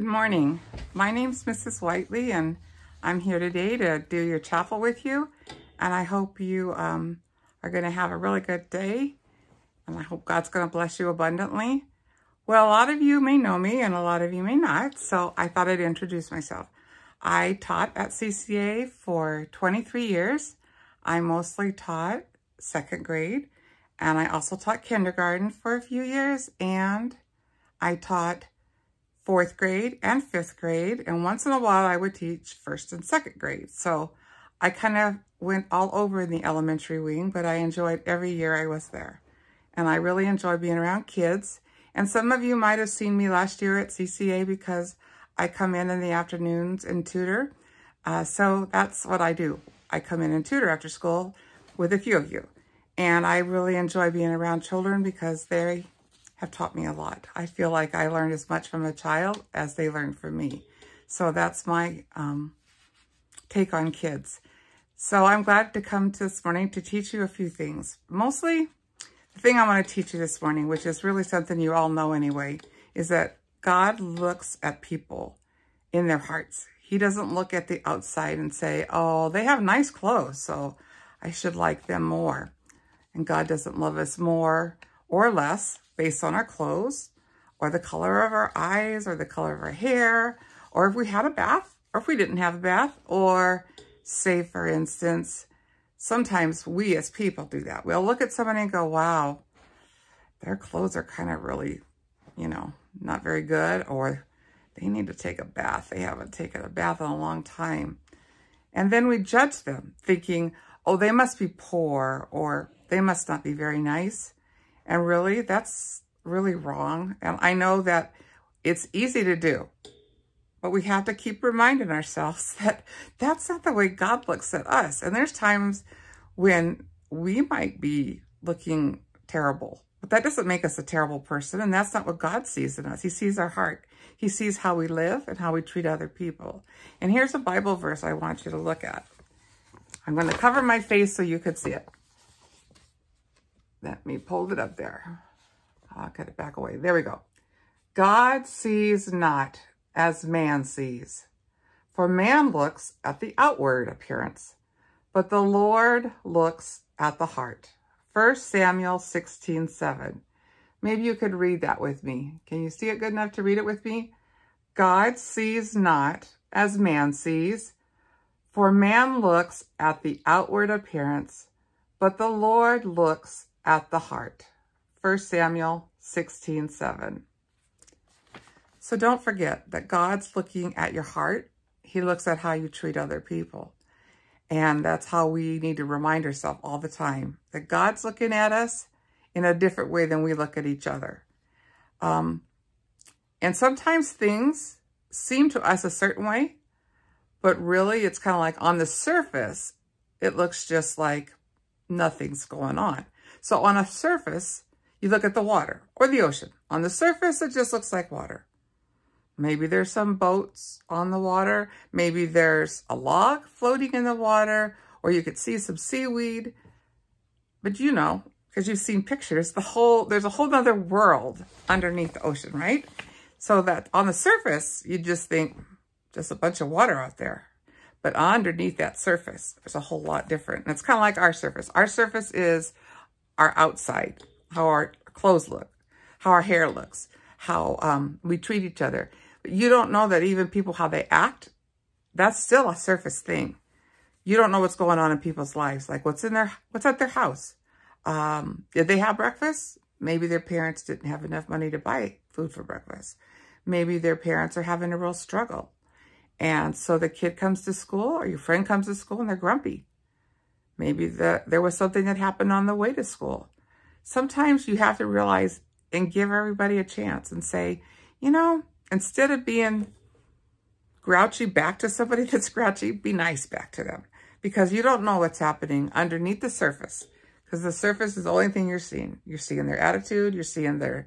Good morning. My name's Mrs. Whiteley and I'm here today to do your chapel with you. And I hope you um, are going to have a really good day. And I hope God's going to bless you abundantly. Well, a lot of you may know me and a lot of you may not. So I thought I'd introduce myself. I taught at CCA for 23 years. I mostly taught second grade. And I also taught kindergarten for a few years. And I taught fourth grade and fifth grade. And once in a while, I would teach first and second grade. So I kind of went all over in the elementary wing, but I enjoyed every year I was there. And I really enjoy being around kids. And some of you might have seen me last year at CCA because I come in in the afternoons and tutor. Uh, so that's what I do. I come in and tutor after school with a few of you. And I really enjoy being around children because they have taught me a lot. I feel like I learned as much from a child as they learned from me. So that's my um, take on kids. So I'm glad to come to this morning to teach you a few things. Mostly, the thing I want to teach you this morning, which is really something you all know anyway, is that God looks at people in their hearts. He doesn't look at the outside and say, oh, they have nice clothes, so I should like them more. And God doesn't love us more or less based on our clothes or the color of our eyes or the color of our hair or if we had a bath or if we didn't have a bath or say, for instance, sometimes we as people do that. We'll look at somebody and go, wow, their clothes are kind of really, you know, not very good or they need to take a bath. They haven't taken a bath in a long time. And then we judge them thinking, oh, they must be poor or they must not be very nice. And really, that's really wrong. And I know that it's easy to do, but we have to keep reminding ourselves that that's not the way God looks at us. And there's times when we might be looking terrible, but that doesn't make us a terrible person. And that's not what God sees in us. He sees our heart. He sees how we live and how we treat other people. And here's a Bible verse I want you to look at. I'm going to cover my face so you could see it. Let me pull it up there. I'll cut it back away. There we go. God sees not as man sees. For man looks at the outward appearance, but the Lord looks at the heart. 1 Samuel 16, 7. Maybe you could read that with me. Can you see it good enough to read it with me? God sees not as man sees, for man looks at the outward appearance, but the Lord looks at the heart. 1 Samuel 16, 7. So don't forget that God's looking at your heart. He looks at how you treat other people. And that's how we need to remind ourselves all the time that God's looking at us in a different way than we look at each other. Um, and sometimes things seem to us a certain way, but really it's kind of like on the surface, it looks just like nothing's going on. So on a surface, you look at the water or the ocean. On the surface, it just looks like water. Maybe there's some boats on the water. Maybe there's a log floating in the water, or you could see some seaweed. But you know, because you've seen pictures, the whole there's a whole other world underneath the ocean, right? So that on the surface, you just think just a bunch of water out there. But underneath that surface, there's a whole lot different. And it's kind of like our surface. Our surface is our outside, how our clothes look, how our hair looks, how um, we treat each other. But you don't know that even people, how they act, that's still a surface thing. You don't know what's going on in people's lives, like what's in their, what's at their house. Um, did they have breakfast? Maybe their parents didn't have enough money to buy food for breakfast. Maybe their parents are having a real struggle. And so the kid comes to school or your friend comes to school and they're grumpy. Maybe the, there was something that happened on the way to school. Sometimes you have to realize and give everybody a chance and say, you know, instead of being grouchy back to somebody that's grouchy, be nice back to them. Because you don't know what's happening underneath the surface. Because the surface is the only thing you're seeing. You're seeing their attitude, you're seeing their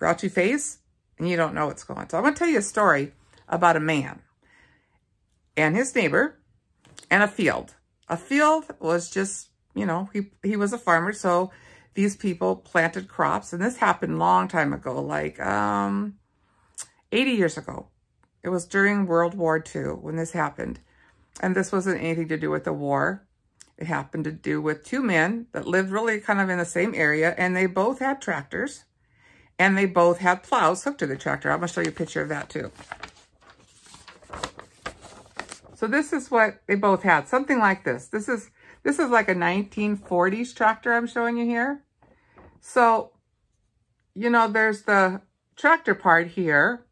grouchy face, and you don't know what's going on. So I'm going to tell you a story about a man and his neighbor and a field a field was just, you know, he, he was a farmer. So these people planted crops. And this happened long time ago, like um, 80 years ago. It was during World War II when this happened. And this wasn't anything to do with the war. It happened to do with two men that lived really kind of in the same area, and they both had tractors, and they both had plows hooked to the tractor. I'm going to show you a picture of that too. So this is what they both had, something like this. This is this is like a 1940s tractor I'm showing you here. So, you know, there's the tractor part here,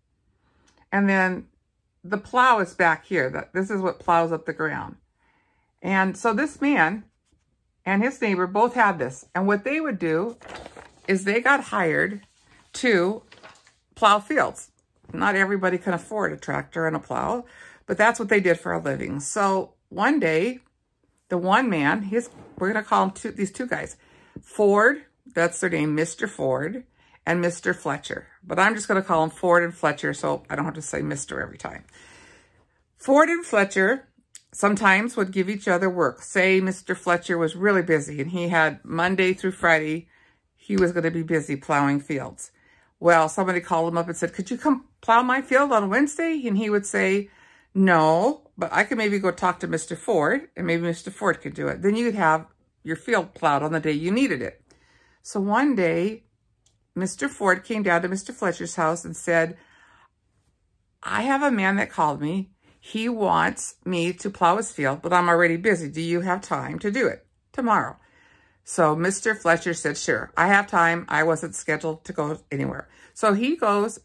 and then the plow is back here. That This is what plows up the ground. And so this man and his neighbor both had this. And what they would do is they got hired to plow fields. Not everybody can afford a tractor and a plow. But that's what they did for a living. So one day, the one man, his, we're going to call him two, these two guys, Ford, that's their name, Mr. Ford, and Mr. Fletcher. But I'm just going to call them Ford and Fletcher so I don't have to say Mr. every time. Ford and Fletcher sometimes would give each other work. Say Mr. Fletcher was really busy and he had Monday through Friday, he was going to be busy plowing fields. Well, somebody called him up and said, could you come plow my field on Wednesday? And he would say, no, but I could maybe go talk to Mr. Ford, and maybe Mr. Ford could do it. Then you could have your field plowed on the day you needed it. So one day, Mr. Ford came down to Mr. Fletcher's house and said, I have a man that called me. He wants me to plow his field, but I'm already busy. Do you have time to do it tomorrow? So Mr. Fletcher said, sure, I have time. I wasn't scheduled to go anywhere. So he goes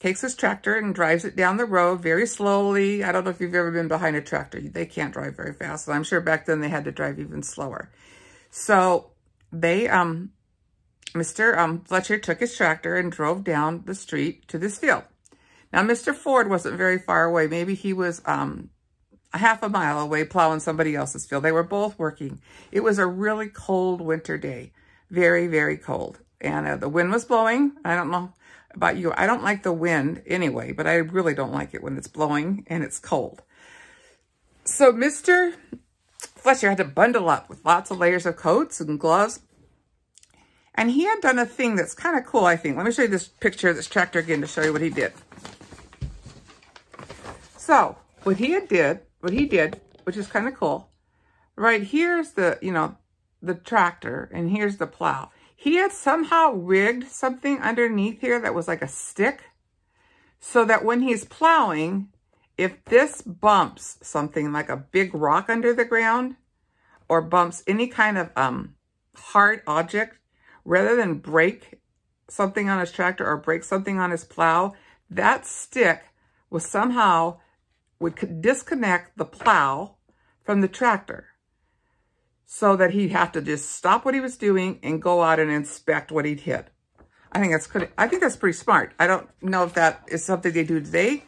takes his tractor and drives it down the road very slowly. I don't know if you've ever been behind a tractor. They can't drive very fast. And I'm sure back then they had to drive even slower. So they, um, Mr. Um, Fletcher took his tractor and drove down the street to this field. Now, Mr. Ford wasn't very far away. Maybe he was um, a half a mile away plowing somebody else's field. They were both working. It was a really cold winter day. Very, very cold. And uh, the wind was blowing. I don't know about you. I don't like the wind anyway, but I really don't like it when it's blowing and it's cold. So Mr. Fletcher had to bundle up with lots of layers of coats and gloves. And he had done a thing that's kind of cool, I think. Let me show you this picture of this tractor again to show you what he did. So what he had did, what he did, which is kind of cool, right here's the, you know, the tractor and here's the plow. He had somehow rigged something underneath here that was like a stick so that when he's plowing, if this bumps something like a big rock under the ground or bumps any kind of um, hard object, rather than break something on his tractor or break something on his plow, that stick was somehow would disconnect the plow from the tractor so that he'd have to just stop what he was doing and go out and inspect what he'd hit. I think that's pretty, I think that's pretty smart. I don't know if that is something they do today,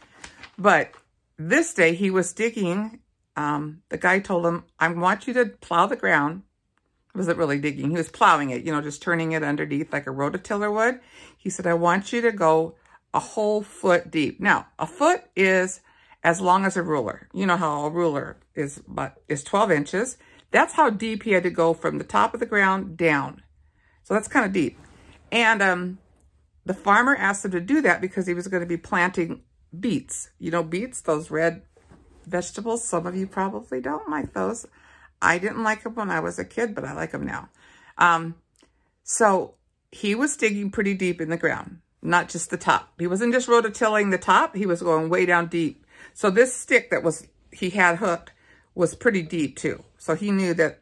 but this day he was digging. Um, the guy told him, I want you to plow the ground. Wasn't really digging. He was plowing it, you know, just turning it underneath like a rototiller would. He said, I want you to go a whole foot deep. Now, a foot is as long as a ruler. You know how a ruler is, but is 12 inches. That's how deep he had to go from the top of the ground down. So that's kind of deep. And um, the farmer asked him to do that because he was going to be planting beets. You know, beets, those red vegetables. Some of you probably don't like those. I didn't like them when I was a kid, but I like them now. Um, so he was digging pretty deep in the ground, not just the top. He wasn't just rototilling the top. He was going way down deep. So this stick that was he had hooked was pretty deep too. So he knew that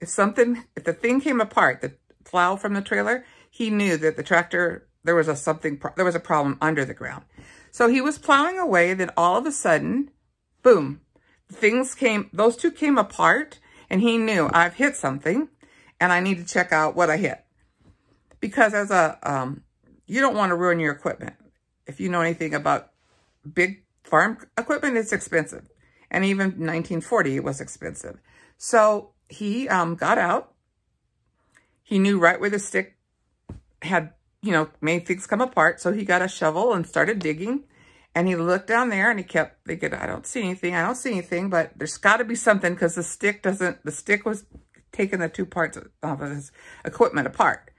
if something, if the thing came apart, the plow from the trailer, he knew that the tractor, there was a something, there was a problem under the ground. So he was plowing away, then all of a sudden, boom, things came, those two came apart, and he knew I've hit something, and I need to check out what I hit. Because as a, um, you don't want to ruin your equipment. If you know anything about big farm equipment, it's expensive. And even 1940, it was expensive. So he um, got out. He knew right where the stick had, you know, made things come apart. So he got a shovel and started digging. And he looked down there and he kept thinking, I don't see anything. I don't see anything. But there's got to be something because the stick doesn't, the stick was taking the two parts of his equipment apart.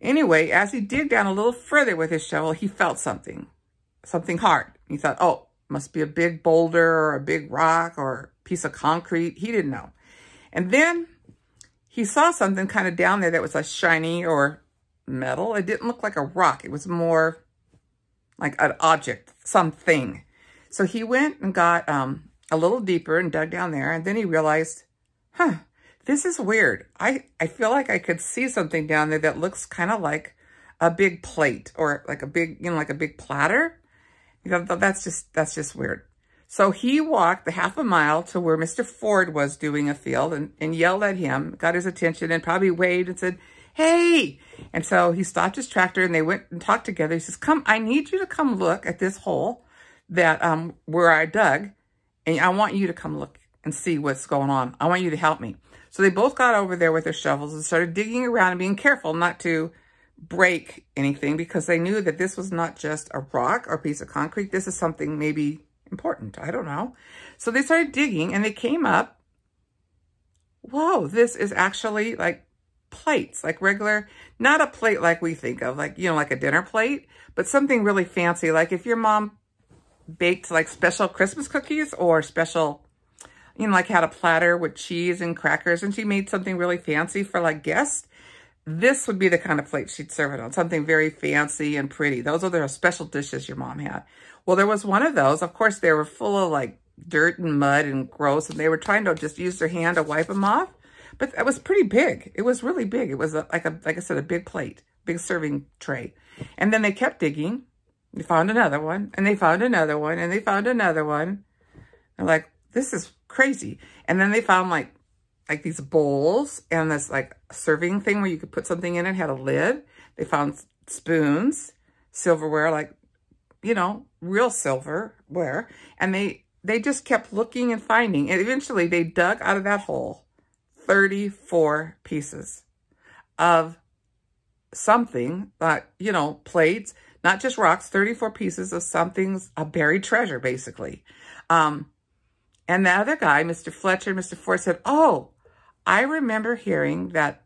Anyway, as he digged down a little further with his shovel, he felt something. something hard. He thought, oh, must be a big boulder or a big rock or piece of concrete. He didn't know. And then he saw something kind of down there that was a shiny or metal. It didn't look like a rock. It was more like an object, something. So he went and got um, a little deeper and dug down there. And then he realized, huh, this is weird. I, I feel like I could see something down there that looks kind of like a big plate or like a big, you know, like a big platter. That's just, that's just weird. So he walked the half a mile to where Mr. Ford was doing a field and, and yelled at him, got his attention and probably waved and said, hey. And so he stopped his tractor and they went and talked together. He says, come, I need you to come look at this hole that, um, where I dug. And I want you to come look and see what's going on. I want you to help me. So they both got over there with their shovels and started digging around and being careful not to break anything because they knew that this was not just a rock or piece of concrete. This is something maybe important. I don't know. So they started digging and they came up. Whoa, this is actually like plates, like regular, not a plate like we think of, like, you know, like a dinner plate, but something really fancy. Like if your mom baked like special Christmas cookies or special you know, like had a platter with cheese and crackers and she made something really fancy for like guests, this would be the kind of plate she'd serve it on, something very fancy and pretty. Those are the special dishes your mom had. Well, there was one of those. Of course, they were full of like dirt and mud and gross, and they were trying to just use their hand to wipe them off. But it was pretty big. It was really big. It was a, like a, like I said, a big plate, big serving tray. And then they kept digging. They found another one, and they found another one, and they found another one. They're like, this is crazy. And then they found like, like these bowls and this like serving thing where you could put something in it, had a lid. They found spoons, silverware, like, you know, real silverware. And they, they just kept looking and finding. And eventually they dug out of that hole 34 pieces of something that, you know, plates, not just rocks, 34 pieces of something's a buried treasure, basically. Um, and the other guy, Mr. Fletcher, Mr. Ford said, oh, I remember hearing that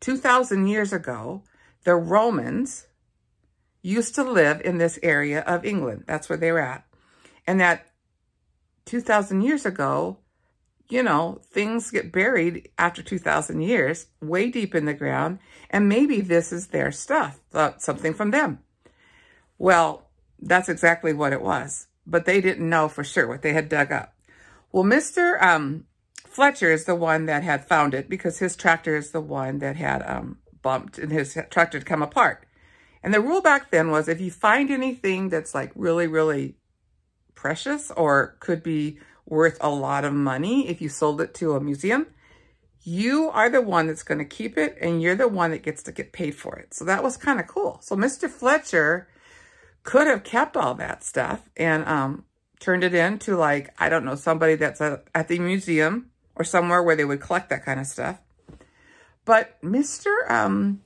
2,000 years ago, the Romans used to live in this area of England. That's where they were at. And that 2,000 years ago, you know, things get buried after 2,000 years, way deep in the ground, and maybe this is their stuff, something from them. Well, that's exactly what it was, but they didn't know for sure what they had dug up. Well, Mr. Um, Fletcher is the one that had found it because his tractor is the one that had um, bumped and his tractor had come apart. And the rule back then was if you find anything that's like really, really precious or could be worth a lot of money if you sold it to a museum, you are the one that's going to keep it and you're the one that gets to get paid for it. So that was kind of cool. So Mr. Fletcher could have kept all that stuff and um, turned it in to like, I don't know, somebody that's at the museum or somewhere where they would collect that kind of stuff. But Mr. Um,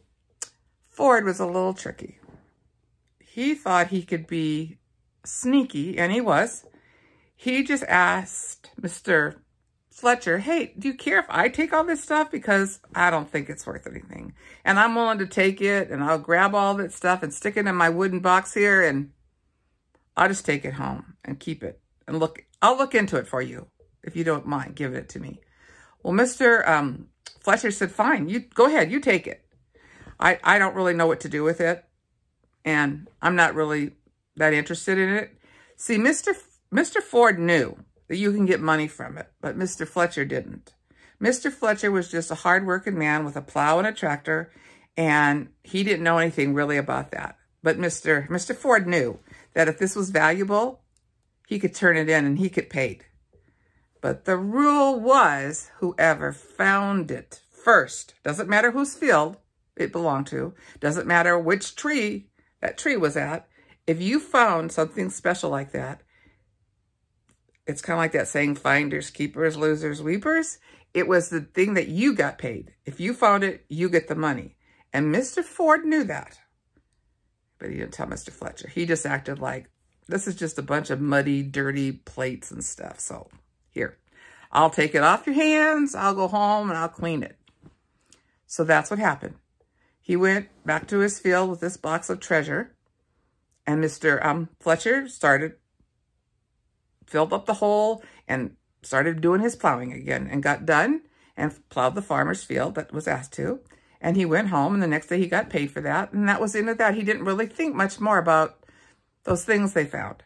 Ford was a little tricky. He thought he could be sneaky, and he was. He just asked Mr. Fletcher, hey, do you care if I take all this stuff? Because I don't think it's worth anything. And I'm willing to take it, and I'll grab all that stuff and stick it in my wooden box here, and I'll just take it home and keep it and look. I'll look into it for you if you don't mind giving it to me. Well, Mr. Um, Fletcher said, fine, you go ahead, you take it. I, I don't really know what to do with it, and I'm not really that interested in it. See, Mr. Mr. Ford knew that you can get money from it, but Mr. Fletcher didn't. Mr. Fletcher was just a hardworking man with a plow and a tractor, and he didn't know anything really about that. But Mr. Mr. Ford knew that if this was valuable, he could turn it in and he could paid. But the rule was whoever found it first, doesn't matter whose field it belonged to, doesn't matter which tree that tree was at, if you found something special like that, it's kind of like that saying, finders, keepers, losers, weepers. It was the thing that you got paid. If you found it, you get the money. And Mr. Ford knew that but he didn't tell Mr. Fletcher. He just acted like, this is just a bunch of muddy, dirty plates and stuff. So here, I'll take it off your hands. I'll go home and I'll clean it. So that's what happened. He went back to his field with this box of treasure. And Mr. Um, Fletcher started, filled up the hole and started doing his plowing again and got done and plowed the farmer's field that was asked to. And he went home and the next day he got paid for that. And that was the end of that. He didn't really think much more about those things they found.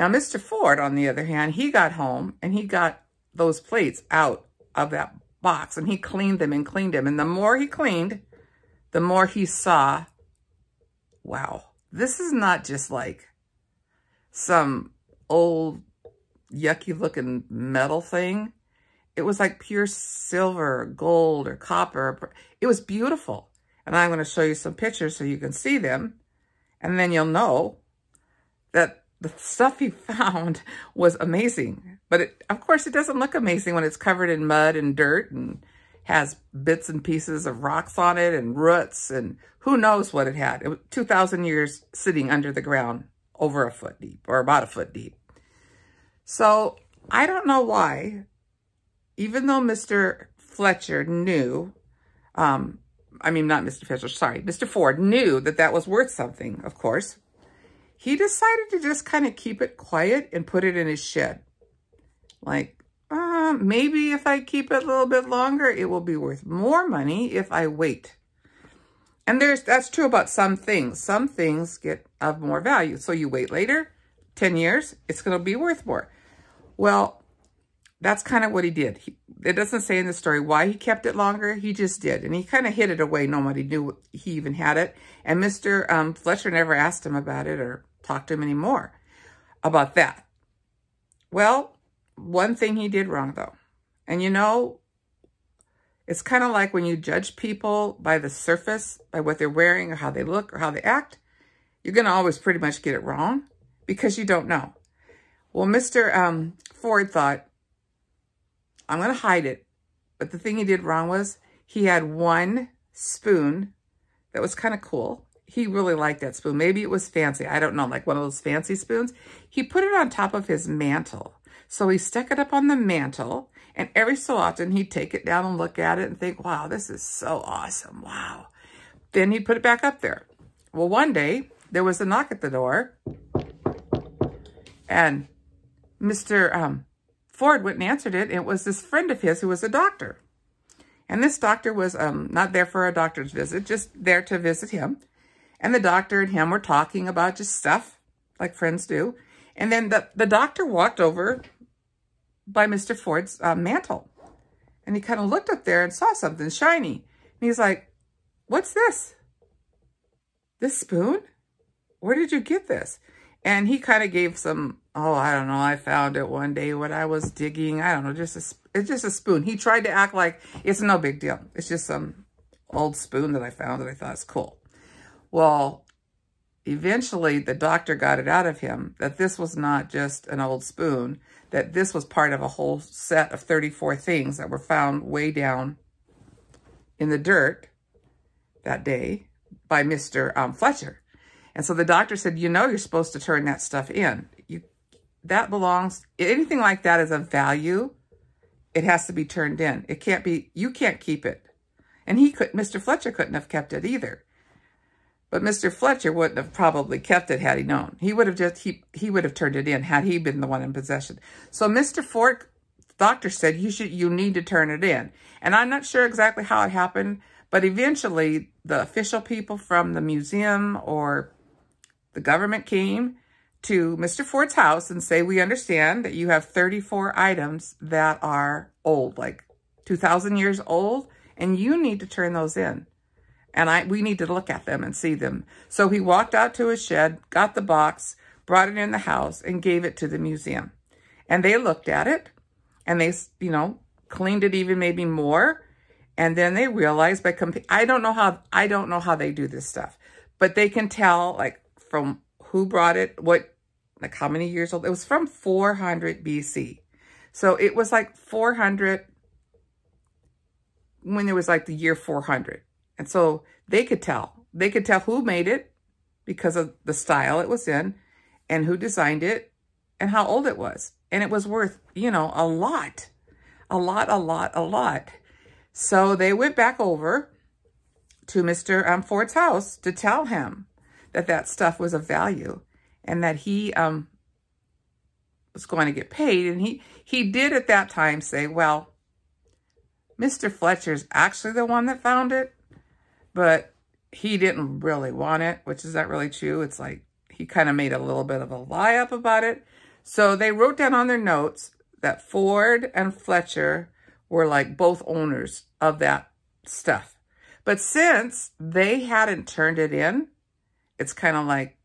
Now, Mr. Ford, on the other hand, he got home and he got those plates out of that box and he cleaned them and cleaned them. And the more he cleaned, the more he saw, wow, this is not just like some old yucky looking metal thing. It was like pure silver, gold, or copper. It was beautiful. And I'm going to show you some pictures so you can see them. And then you'll know that the stuff he found was amazing. But it, of course, it doesn't look amazing when it's covered in mud and dirt and has bits and pieces of rocks on it and roots and who knows what it had. It was 2,000 years sitting under the ground over a foot deep or about a foot deep. So I don't know why, even though Mr. Fletcher knew, um, I mean, not Mr. Fletcher, sorry, Mr. Ford knew that that was worth something, of course, he decided to just kind of keep it quiet and put it in his shed. Like, uh, maybe if I keep it a little bit longer, it will be worth more money if I wait. And there's that's true about some things. Some things get of more value. So you wait later, 10 years, it's going to be worth more. Well, that's kind of what he did. He, it doesn't say in the story why he kept it longer. He just did. And he kind of hid it away. Nobody knew he even had it. And Mr. Um, Fletcher never asked him about it or talk to him anymore about that. Well, one thing he did wrong, though. And you know, it's kind of like when you judge people by the surface, by what they're wearing or how they look or how they act, you're going to always pretty much get it wrong because you don't know. Well, Mr. Um, Ford thought, I'm going to hide it. But the thing he did wrong was he had one spoon that was kind of cool he really liked that spoon. Maybe it was fancy. I don't know, like one of those fancy spoons. He put it on top of his mantle. So he stuck it up on the mantle, and every so often he'd take it down and look at it and think, wow, this is so awesome. Wow. Then he'd put it back up there. Well, one day there was a knock at the door, and Mr. Um, Ford went and answered it. It was this friend of his who was a doctor. And this doctor was um, not there for a doctor's visit, just there to visit him. And the doctor and him were talking about just stuff like friends do. And then the, the doctor walked over by Mr. Ford's uh, mantle. And he kind of looked up there and saw something shiny. And he's like, what's this? This spoon? Where did you get this? And he kind of gave some, oh, I don't know. I found it one day when I was digging. I don't know, just a, it's just a spoon. He tried to act like it's no big deal. It's just some old spoon that I found that I thought was cool. Well, eventually the doctor got it out of him that this was not just an old spoon, that this was part of a whole set of 34 things that were found way down in the dirt that day by Mr. Um, Fletcher. And so the doctor said, you know, you're supposed to turn that stuff in. You, that belongs, anything like that is of value. It has to be turned in. It can't be, you can't keep it. And he could, Mr. Fletcher couldn't have kept it either. But Mr. Fletcher wouldn't have probably kept it had he known. He would have just, he, he would have turned it in had he been the one in possession. So Mr. Ford, doctor said, you should, you need to turn it in. And I'm not sure exactly how it happened, but eventually the official people from the museum or the government came to Mr. Ford's house and say, we understand that you have 34 items that are old, like 2,000 years old, and you need to turn those in and I we need to look at them and see them. So he walked out to his shed, got the box, brought it in the house, and gave it to the museum. And they looked at it, and they, you know, cleaned it even maybe more. And then they realized by comp I don't know how I don't know how they do this stuff, but they can tell like from who brought it, what, like how many years old. It was from 400 BC. So it was like 400 when it was like the year 400. And so they could tell. They could tell who made it because of the style it was in and who designed it and how old it was. And it was worth, you know, a lot, a lot, a lot, a lot. So they went back over to Mr. Um, Ford's house to tell him that that stuff was of value and that he um, was going to get paid. And he, he did at that time say, well, Mr. Fletcher's actually the one that found it, but he didn't really want it, which is not really true. It's like he kind of made a little bit of a lie up about it. So they wrote down on their notes that Ford and Fletcher were like both owners of that stuff. But since they hadn't turned it in, it's kind of like,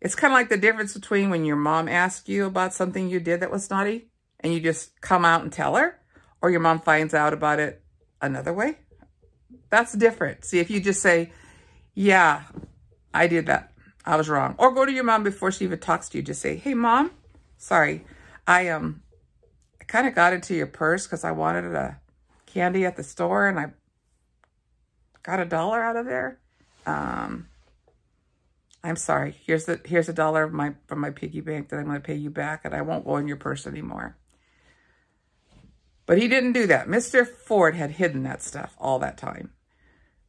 it's kind of like the difference between when your mom asks you about something you did that was naughty and you just come out and tell her, or your mom finds out about it another way. That's different. See, if you just say, yeah, I did that. I was wrong. Or go to your mom before she even talks to you. Just say, hey, mom, sorry. I um, I kind of got into your purse because I wanted a candy at the store and I got a dollar out of there. Um, I'm sorry. Here's the here's a dollar of my from my piggy bank that I'm going to pay you back, and I won't go in your purse anymore. But he didn't do that. Mr. Ford had hidden that stuff all that time.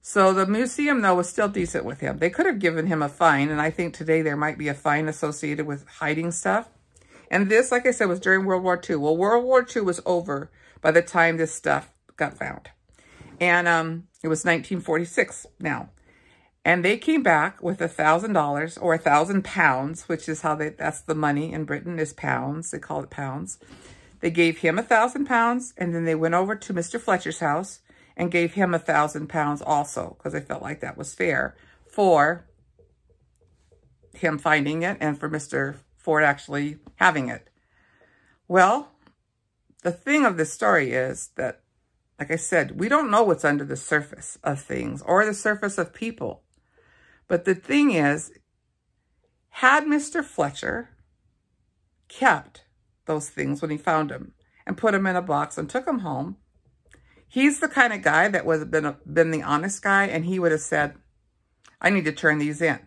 So the museum, though, was still decent with him. They could have given him a fine, and I think today there might be a fine associated with hiding stuff. And this, like I said, was during World War II. Well, World War II was over by the time this stuff got found. And um, it was 1946 now. And they came back with a thousand dollars or a thousand pounds, which is how they, that's the money in Britain is pounds. They call it pounds. They gave him a thousand pounds and then they went over to Mr. Fletcher's house and gave him a thousand pounds also because they felt like that was fair for him finding it and for Mr. Ford actually having it. Well, the thing of this story is that, like I said, we don't know what's under the surface of things or the surface of people. But the thing is, had Mr. Fletcher kept those things when he found them and put them in a box and took them home, he's the kind of guy that would have been, a, been the honest guy and he would have said, I need to turn these in.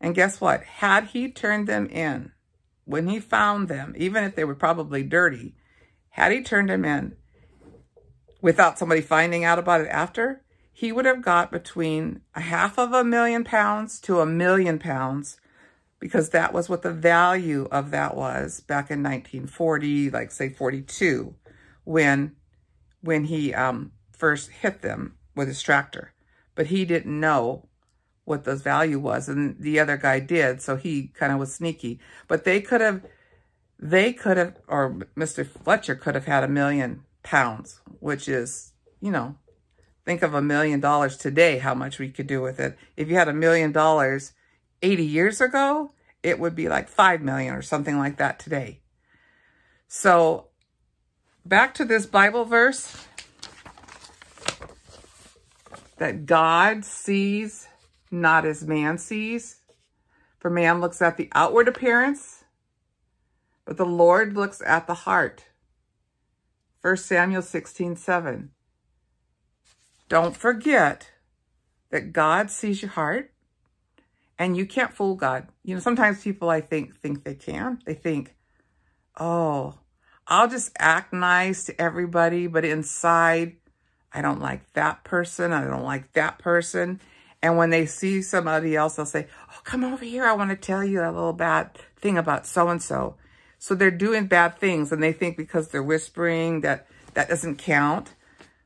And guess what? Had he turned them in when he found them, even if they were probably dirty, had he turned them in without somebody finding out about it after, he would have got between a half of a million pounds to a million pounds because that was what the value of that was back in 1940, like say 42, when, when he um, first hit them with his tractor. But he didn't know what the value was, and the other guy did, so he kind of was sneaky. But they could have, they could have, or Mr. Fletcher could have had a million pounds, which is, you know, Think of a million dollars today, how much we could do with it. If you had a million dollars 80 years ago, it would be like 5 million or something like that today. So back to this Bible verse that God sees not as man sees. For man looks at the outward appearance, but the Lord looks at the heart. 1 Samuel 16, 7. Don't forget that God sees your heart and you can't fool God. You know, sometimes people I think think they can. They think, oh, I'll just act nice to everybody, but inside, I don't like that person. I don't like that person. And when they see somebody else, they'll say, oh, come over here. I want to tell you a little bad thing about so-and-so. So they're doing bad things and they think because they're whispering that that doesn't count.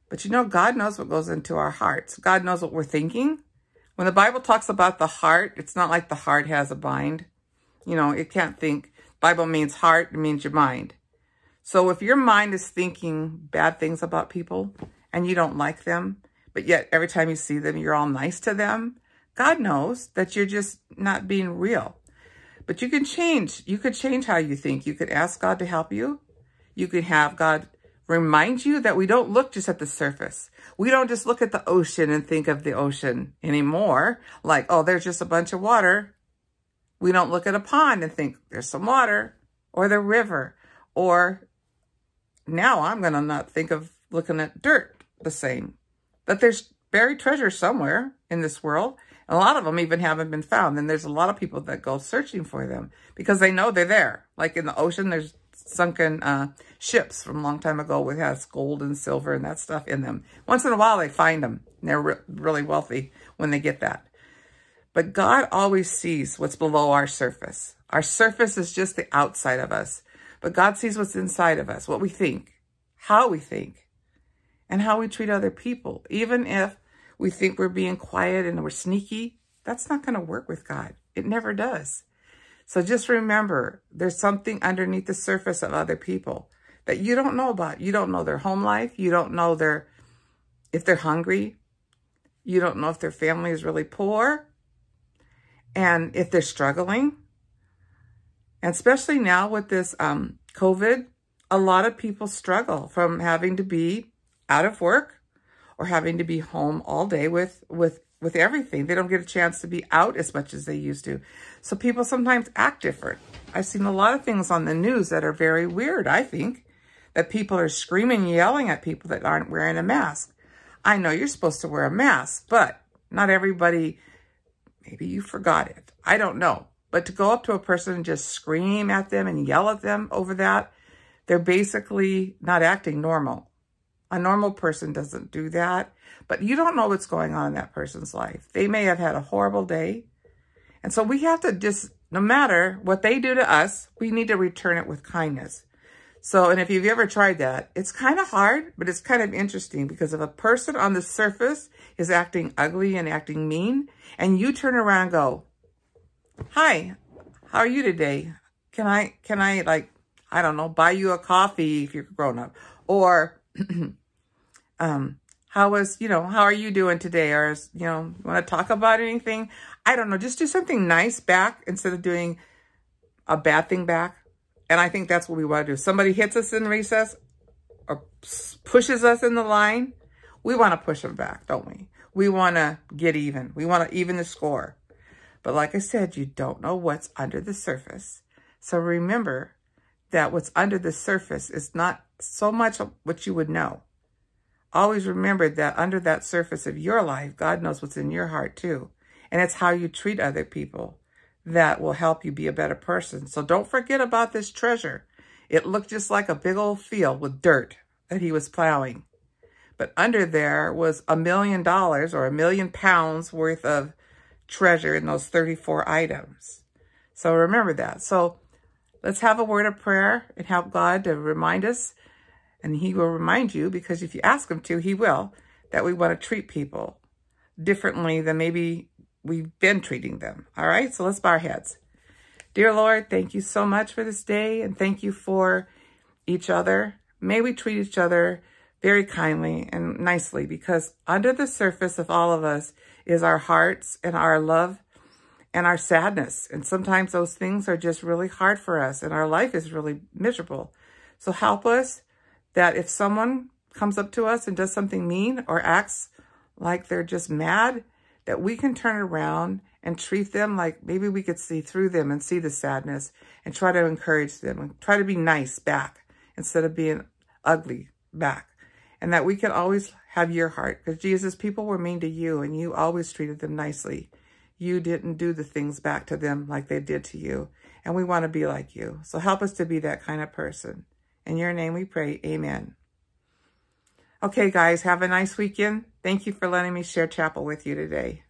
But you know, God knows what goes into our hearts. God knows what we're thinking. When the Bible talks about the heart, it's not like the heart has a mind. You know, it can't think. Bible means heart, it means your mind. So if your mind is thinking bad things about people and you don't like them, but yet every time you see them, you're all nice to them, God knows that you're just not being real. But you can change. You could change how you think. You could ask God to help you. You could have God remind you that we don't look just at the surface. We don't just look at the ocean and think of the ocean anymore. Like, oh, there's just a bunch of water. We don't look at a pond and think there's some water or the river. Or now I'm going to not think of looking at dirt the same. That there's buried treasure somewhere in this world. And A lot of them even haven't been found. And there's a lot of people that go searching for them because they know they're there. Like in the ocean, there's sunken uh, ships from a long time ago with has gold and silver and that stuff in them. Once in a while, they find them. And they're re really wealthy when they get that. But God always sees what's below our surface. Our surface is just the outside of us. But God sees what's inside of us, what we think, how we think, and how we treat other people. Even if we think we're being quiet and we're sneaky, that's not going to work with God. It never does. So just remember, there's something underneath the surface of other people that you don't know about. You don't know their home life. You don't know their if they're hungry. You don't know if their family is really poor and if they're struggling. And especially now with this um, COVID, a lot of people struggle from having to be out of work or having to be home all day with, with, with everything. They don't get a chance to be out as much as they used to. So people sometimes act different. I've seen a lot of things on the news that are very weird, I think, that people are screaming, and yelling at people that aren't wearing a mask. I know you're supposed to wear a mask, but not everybody, maybe you forgot it. I don't know. But to go up to a person and just scream at them and yell at them over that, they're basically not acting normal. A normal person doesn't do that, but you don't know what's going on in that person's life. They may have had a horrible day. And so we have to just, no matter what they do to us, we need to return it with kindness. So, and if you've ever tried that, it's kind of hard, but it's kind of interesting because if a person on the surface is acting ugly and acting mean, and you turn around and go, hi, how are you today? Can I, can I like, I don't know, buy you a coffee if you're grown up? Or, um, how was, you know, how are you doing today? Or, you know, want to talk about anything? I don't know. Just do something nice back instead of doing a bad thing back. And I think that's what we want to do. Somebody hits us in recess or pushes us in the line. We want to push them back, don't we? We want to get even. We want to even the score. But like I said, you don't know what's under the surface. So remember that what's under the surface is not so much what you would know. Always remember that under that surface of your life, God knows what's in your heart too. And it's how you treat other people that will help you be a better person. So don't forget about this treasure. It looked just like a big old field with dirt that he was plowing. But under there was a million dollars or a million pounds worth of treasure in those 34 items. So remember that. So let's have a word of prayer and help God to remind us. And he will remind you, because if you ask him to, he will, that we want to treat people differently than maybe we've been treating them. All right, so let's bow our heads. Dear Lord, thank you so much for this day and thank you for each other. May we treat each other very kindly and nicely because under the surface of all of us is our hearts and our love and our sadness. And sometimes those things are just really hard for us and our life is really miserable. So help us that if someone comes up to us and does something mean or acts like they're just mad, that we can turn around and treat them like maybe we could see through them and see the sadness and try to encourage them and try to be nice back instead of being ugly back. And that we can always have your heart because Jesus, people were mean to you and you always treated them nicely. You didn't do the things back to them like they did to you. And we want to be like you. So help us to be that kind of person. In your name we pray, amen. Okay, guys, have a nice weekend. Thank you for letting me share chapel with you today.